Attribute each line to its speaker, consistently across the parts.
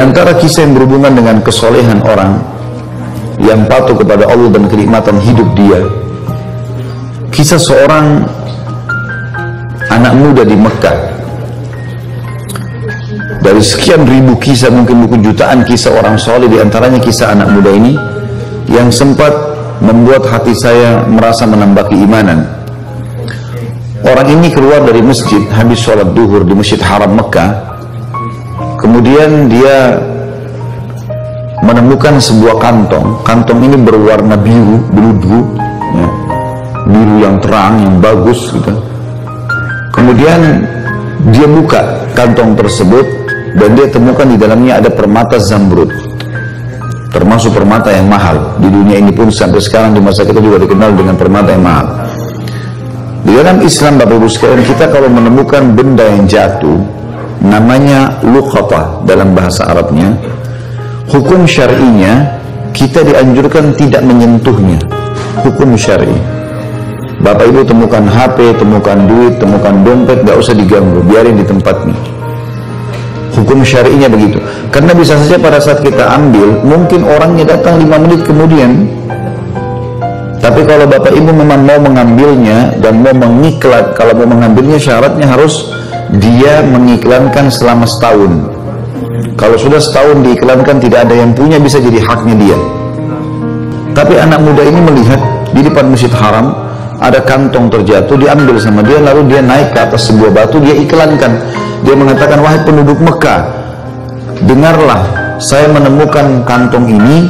Speaker 1: Antara kisah yang berhubungan dengan kesolehan orang yang patuh kepada Allah dan kenikmatan hidup dia. Kisah seorang anak muda di Mekah. Dari sekian ribu kisah, mungkin buku jutaan kisah orang soleh, di antaranya kisah anak muda ini yang sempat membuat hati saya merasa menambah keimanan. Orang ini keluar dari masjid habis sholat duhur di masjid haram Mekah. Kemudian dia menemukan sebuah kantong. Kantong ini berwarna biru, biru ya. biru yang terang, yang bagus gitu. Kemudian dia buka kantong tersebut dan dia temukan di dalamnya ada permata zamrud. Termasuk permata yang mahal. Di dunia ini pun sampai sekarang di masa kita juga dikenal dengan permata yang mahal. Di dalam Islam Bapak Ibu sekalian kita kalau menemukan benda yang jatuh namanya luqata dalam bahasa Arabnya hukum syar'inya kita dianjurkan tidak menyentuhnya hukum syar'i Bapak Ibu temukan HP, temukan duit, temukan dompet, gak usah diganggu, biarin di tempatnya. Hukum syari'inya begitu. Karena bisa saja pada saat kita ambil, mungkin orangnya datang lima menit kemudian. Tapi kalau Bapak Ibu memang mau mengambilnya dan mau mengiklan, kalau mau mengambilnya syaratnya harus dia mengiklankan selama setahun. Kalau sudah setahun diiklankan tidak ada yang punya bisa jadi haknya dia. Tapi anak muda ini melihat di depan masjid haram ada kantong terjatuh diambil sama dia lalu dia naik ke atas sebuah batu dia iklankan. Dia mengatakan wahai penduduk Mekah dengarlah saya menemukan kantong ini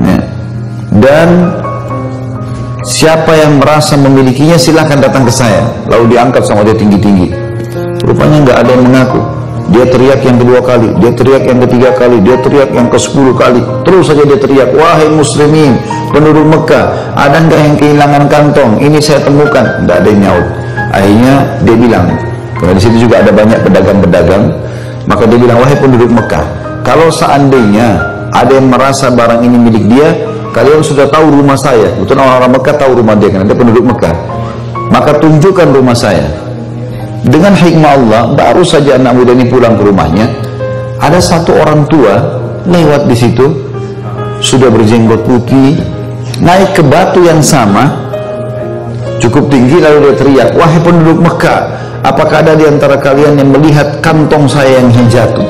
Speaker 1: ya, dan siapa yang merasa memilikinya silahkan datang ke saya lalu diangkat sama dia tinggi-tinggi rupanya nggak ada yang mengaku dia teriak yang kedua kali, dia teriak yang ketiga kali, dia teriak yang ke sepuluh kali. Terus saja dia teriak, wahai muslimin, penduduk Mekah, ada nggak yang kehilangan kantong? Ini saya temukan. Tidak ada yang nyaut. Akhirnya dia bilang, karena di situ juga ada banyak pedagang-pedagang, maka dia bilang, wahai penduduk Mekah, kalau seandainya ada yang merasa barang ini milik dia, kalian sudah tahu rumah saya. Betul orang-orang Mekah tahu rumah dia, karena dia penduduk Mekah. Maka tunjukkan rumah saya dengan hikmah Allah, baru saja anak muda ini pulang ke rumahnya, ada satu orang tua lewat di situ, sudah berjenggot putih, naik ke batu yang sama, cukup tinggi lalu dia teriak, wahai penduduk Mekah, apakah ada di antara kalian yang melihat kantong saya yang jatuh?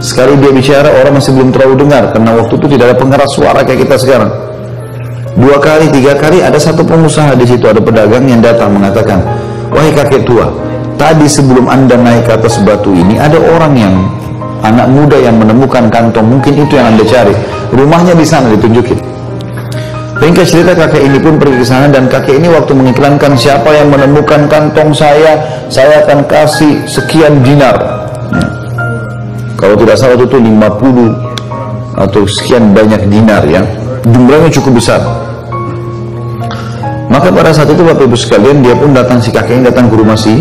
Speaker 1: Sekali dia bicara, orang masih belum terlalu dengar, karena waktu itu tidak ada pengeras suara kayak kita sekarang. Dua kali, tiga kali, ada satu pengusaha di situ, ada pedagang yang datang mengatakan, Wahai kakek tua, tadi sebelum anda naik ke atas batu ini ada orang yang anak muda yang menemukan kantong, mungkin itu yang anda cari. Rumahnya di sana ditunjukin. Ringkas cerita kakek ini pun pergi ke sana dan kakek ini waktu mengiklankan siapa yang menemukan kantong saya, saya akan kasih sekian dinar. Ya. Kalau tidak salah itu 50 atau sekian banyak dinar ya. Jumlahnya cukup besar. Maka pada saat itu Bapak Ibu sekalian dia pun datang si kakeknya datang ke rumah si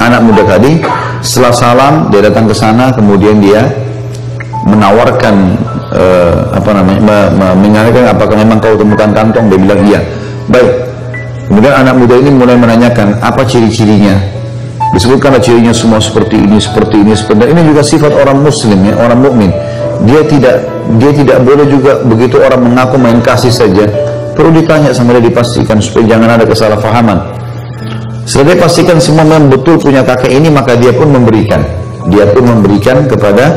Speaker 1: anak muda tadi. Setelah salam dia datang ke sana kemudian dia menawarkan uh, apa namanya menanyakan apakah memang kau temukan kantong dia bilang iya. Baik. Kemudian anak muda ini mulai menanyakan apa ciri-cirinya. Disebutkanlah cirinya semua seperti ini, seperti ini, seperti ini. Ini juga sifat orang muslim ya, orang mukmin. Dia tidak dia tidak boleh juga begitu orang mengaku main kasih saja perlu ditanya sama dia dipastikan supaya jangan ada kesalahpahaman. Setelah dia pastikan semua memang betul punya kakek ini maka dia pun memberikan. Dia pun memberikan kepada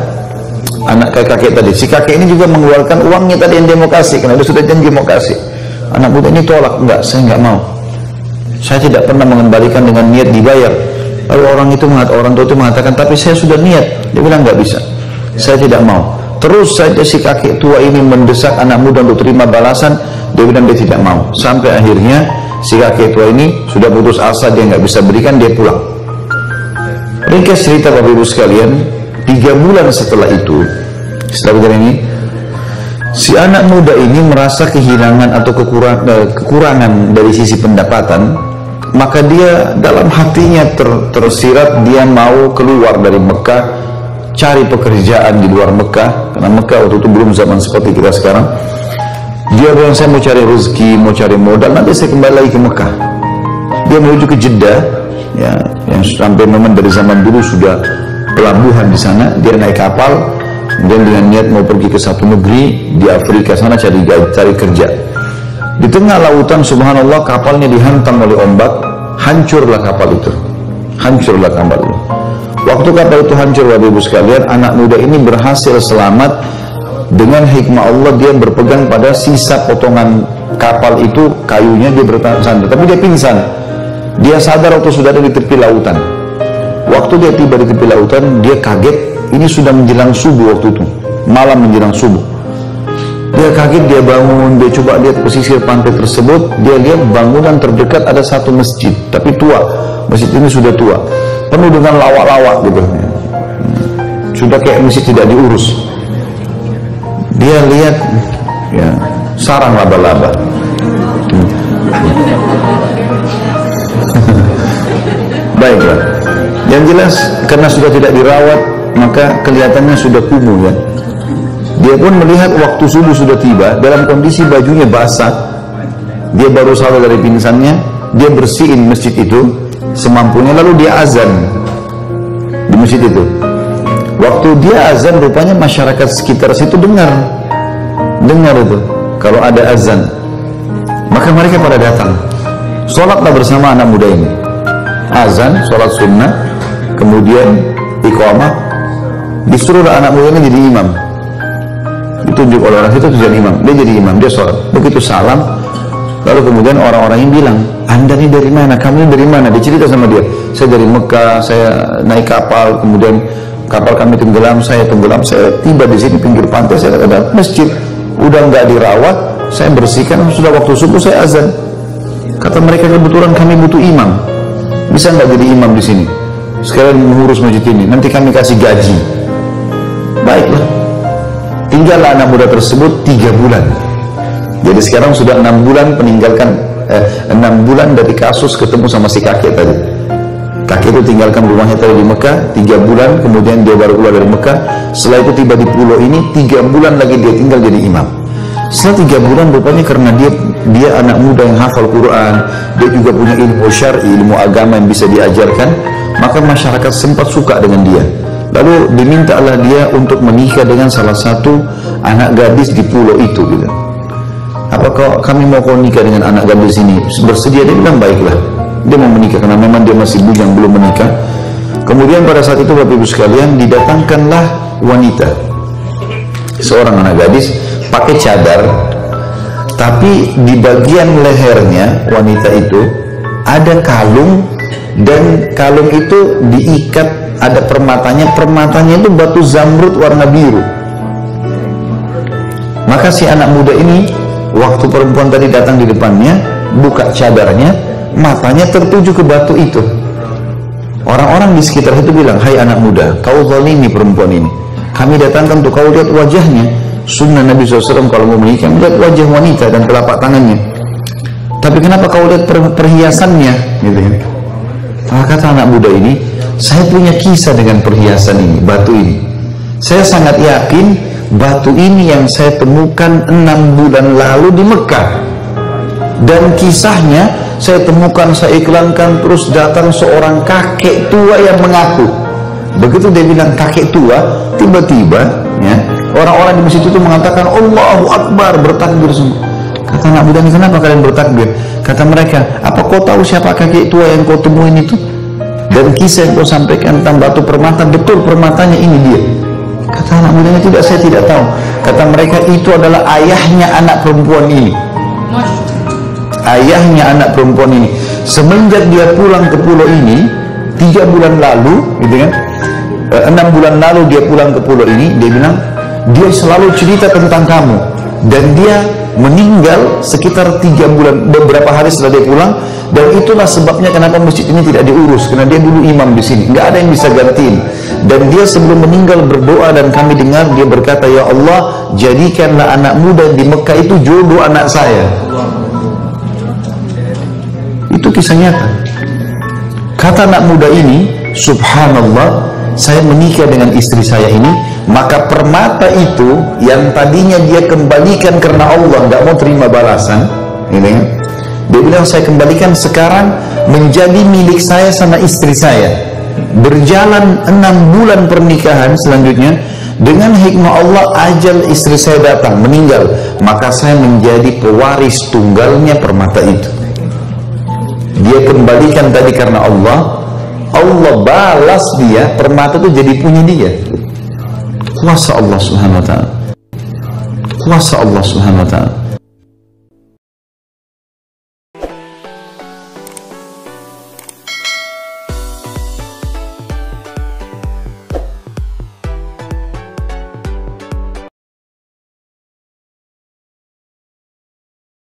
Speaker 1: anak kakek tadi. Si kakek ini juga mengeluarkan uangnya tadi yang dia mau karena dia sudah janji mau kasih. Anak muda ini tolak enggak saya enggak mau. Saya tidak pernah mengembalikan dengan niat dibayar. Lalu orang itu mengatakan orang tua itu mengatakan tapi saya sudah niat. Dia bilang enggak bisa. Saya tidak mau. Terus saja si kakek tua ini mendesak anak muda untuk terima balasan dia bilang dia tidak mau. Sampai akhirnya si kakek tua ini sudah putus asa dia nggak bisa berikan dia pulang. Ringkas cerita Bapak Ibu sekalian, tiga bulan setelah itu, setelah ini, si anak muda ini merasa kehilangan atau kekurangan, eh, kekurangan dari sisi pendapatan, maka dia dalam hatinya ter, tersirat dia mau keluar dari Mekah, cari pekerjaan di luar Mekah, karena Mekah waktu itu belum zaman seperti kita sekarang dia bilang saya mau cari rezeki, mau cari modal, nanti saya kembali lagi ke Mekah. Dia menuju ke Jeddah, ya, yang sampai memang dari zaman dulu sudah pelabuhan di sana, dia naik kapal, kemudian dengan niat mau pergi ke satu negeri di Afrika sana cari cari kerja. Di tengah lautan subhanallah kapalnya dihantam oleh ombak, hancurlah kapal itu. Hancurlah kapal itu. Waktu kapal itu hancur Bapak Ibu sekalian, anak muda ini berhasil selamat dengan hikmah Allah dia berpegang pada sisa potongan kapal itu kayunya dia bertahan tapi dia pingsan. Dia sadar waktu sudah ada di tepi lautan. Waktu dia tiba di tepi lautan dia kaget ini sudah menjelang subuh waktu itu. Malam menjelang subuh. Dia kaget dia bangun dia coba lihat pesisir pantai tersebut. Dia lihat bangunan terdekat ada satu masjid tapi tua. Masjid ini sudah tua. Penuh dengan lawak-lawak gitu sudah kayak masjid tidak diurus dia lihat ya sarang laba-laba. Baiklah. Yang jelas karena sudah tidak dirawat maka kelihatannya sudah kumuh ya. Dia pun melihat waktu subuh sudah tiba dalam kondisi bajunya basah. Dia baru sadar dari pingsannya dia bersihin masjid itu semampunya. Lalu dia azan di masjid itu waktu dia azan rupanya masyarakat sekitar situ dengar. Dengar itu kalau ada azan. Maka mereka pada datang. Sholatlah bersama anak muda ini. Azan, sholat sunnah kemudian iqamah. Disuruhlah anak muda ini jadi imam. Ditunjuk oleh orang itu jadi imam. Dia jadi imam, dia sholat. Begitu salam lalu kemudian orang-orang ini bilang anda ini dari mana? Kamu ini dari mana? Dia cerita sama dia. Saya dari Mekah, saya naik kapal, kemudian kapal kami tenggelam, saya tenggelam, saya tiba di sini pinggir pantai, saya ada masjid, udah nggak dirawat, saya bersihkan, sudah waktu subuh saya azan. Kata mereka kebetulan kami butuh imam, bisa nggak jadi imam di sini? Sekarang mengurus masjid ini, nanti kami kasih gaji. Baiklah, tinggallah anak muda tersebut tiga bulan. Jadi sekarang sudah enam bulan meninggalkan eh, enam bulan dari kasus ketemu sama si kakek tadi kakek itu tinggalkan rumahnya tadi di Mekah tiga bulan kemudian dia baru keluar dari Mekah. Setelah itu tiba di pulau ini tiga bulan lagi dia tinggal jadi imam. Setelah tiga bulan rupanya karena dia dia anak muda yang hafal Quran dia juga punya ilmu syar'i ilmu agama yang bisa diajarkan maka masyarakat sempat suka dengan dia. Lalu dimintalah dia untuk menikah dengan salah satu anak gadis di pulau itu gitu. Kami mau kau nikah dengan anak gadis ini? Bersedia dia bilang baiklah dia mau menikah karena memang dia masih bujang belum menikah. Kemudian pada saat itu Bapak Ibu sekalian didatangkanlah wanita. Seorang anak gadis pakai cadar. Tapi di bagian lehernya wanita itu ada kalung. Dan kalung itu diikat ada permatanya. Permatanya itu batu zamrud warna biru. Maka si anak muda ini Waktu perempuan tadi datang di depannya, buka cadarnya, matanya tertuju ke batu itu. Orang-orang di sekitar itu bilang, Hai anak muda, kau zalimi perempuan ini. Kami datangkan untuk kau lihat wajahnya. Sunnah Nabi SAW kalau mau menikah, melihat wajah wanita dan telapak tangannya. Tapi kenapa kau lihat per perhiasannya? Gitu ya. Maka kata anak muda ini, saya punya kisah dengan perhiasan ini, batu ini. Saya sangat yakin batu ini yang saya temukan enam bulan lalu di Mekah dan kisahnya saya temukan saya iklankan terus datang seorang kakek tua yang mengaku. Begitu dia bilang kakek tua tiba-tiba ya orang-orang di masjid itu mengatakan Allahu Akbar bertakbir semua. Kata anak muda kenapa kalian bertakbir? Kata mereka apa kau tahu siapa kakek tua yang kau temuin itu? Dan kisah yang kau sampaikan tentang batu permata betul permatanya ini dia. Kata anak mudanya tidak, saya tidak tahu. Kata mereka itu adalah ayahnya anak perempuan ini. Ayahnya anak perempuan ini. Semenjak dia pulang ke pulau ini, tiga bulan lalu, gitu kan? Eh, enam bulan lalu dia pulang ke pulau ini, dia bilang, dia selalu cerita tentang kamu. Dan dia meninggal sekitar tiga bulan, beberapa hari setelah dia pulang, dan itulah sebabnya kenapa masjid ini tidak diurus karena dia dulu imam di sini nggak ada yang bisa gantiin dan dia sebelum meninggal berdoa dan kami dengar dia berkata ya Allah jadikanlah anak muda di Mekah itu jodoh anak saya itu kisah nyata. Kata anak muda ini subhanallah saya menikah dengan istri saya ini maka permata itu yang tadinya dia kembalikan karena Allah nggak mau terima balasan ini dia bilang saya kembalikan sekarang menjadi milik saya sama istri saya. berjalan enam bulan pernikahan selanjutnya dengan hikmah Allah ajal istri saya datang meninggal. Maka saya menjadi pewaris tunggalnya permata itu dia kembalikan tadi karena Allah. Allah balas dia permata itu jadi punya dia. Kuasa Allah subhanahu wa ta'ala. Kuasa Allah subhanahu wa ta'ala